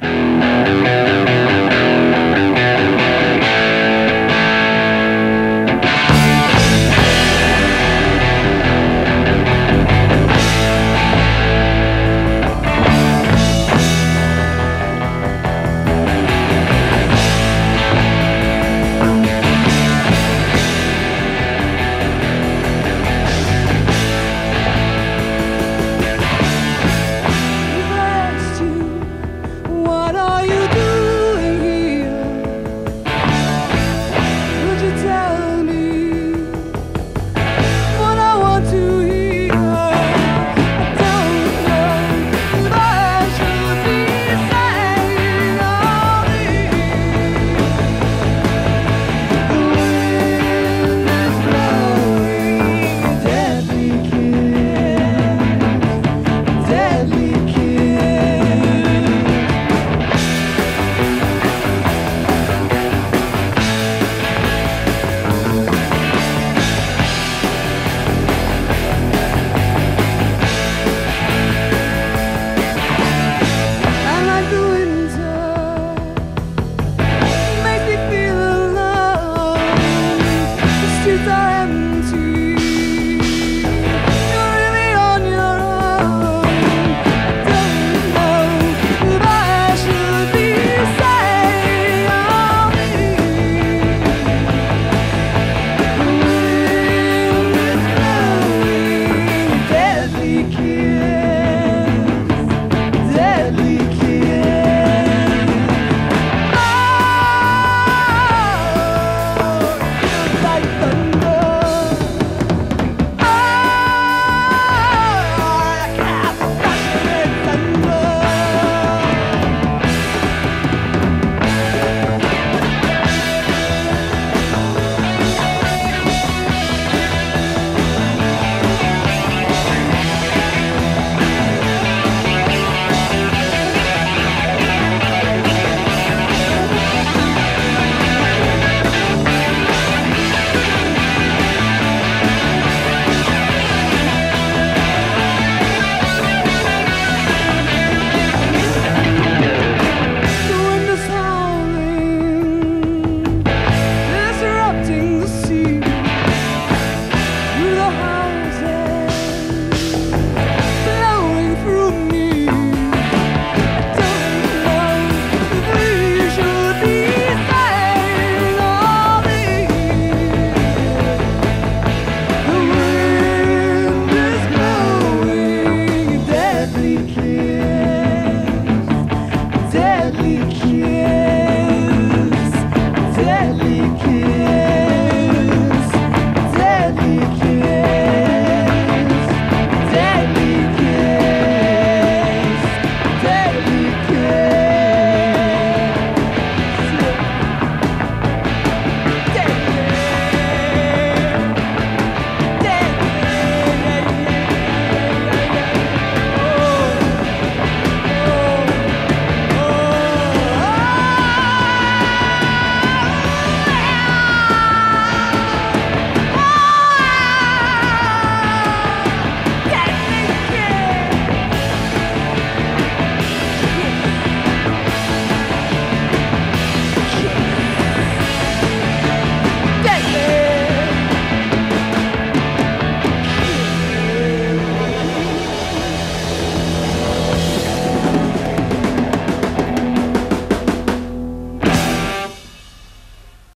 Thank happy kid.